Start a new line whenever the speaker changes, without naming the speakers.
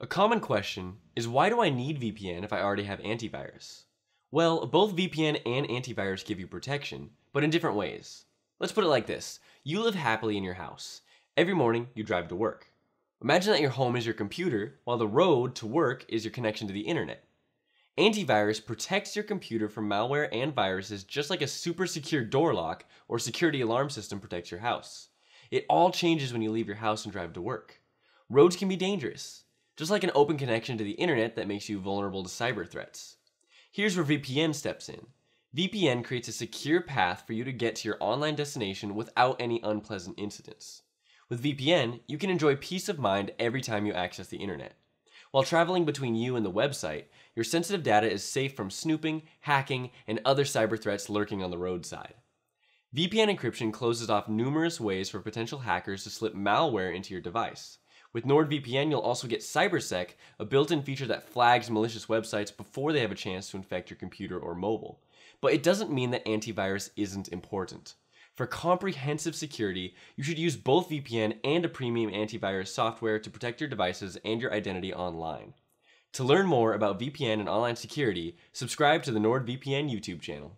A common question is why do I need VPN if I already have antivirus? Well, both VPN and antivirus give you protection, but in different ways. Let's put it like this you live happily in your house. Every morning, you drive to work. Imagine that your home is your computer, while the road to work is your connection to the internet. Antivirus protects your computer from malware and viruses just like a super secure door lock or security alarm system protects your house. It all changes when you leave your house and drive to work. Roads can be dangerous just like an open connection to the internet that makes you vulnerable to cyber threats. Here's where VPN steps in. VPN creates a secure path for you to get to your online destination without any unpleasant incidents. With VPN, you can enjoy peace of mind every time you access the internet. While traveling between you and the website, your sensitive data is safe from snooping, hacking, and other cyber threats lurking on the roadside. VPN encryption closes off numerous ways for potential hackers to slip malware into your device. With NordVPN, you'll also get CyberSec, a built in feature that flags malicious websites before they have a chance to infect your computer or mobile. But it doesn't mean that antivirus isn't important. For comprehensive security, you should use both VPN and a premium antivirus software to protect your devices and your identity online. To learn more about VPN and online security, subscribe to the NordVPN YouTube channel.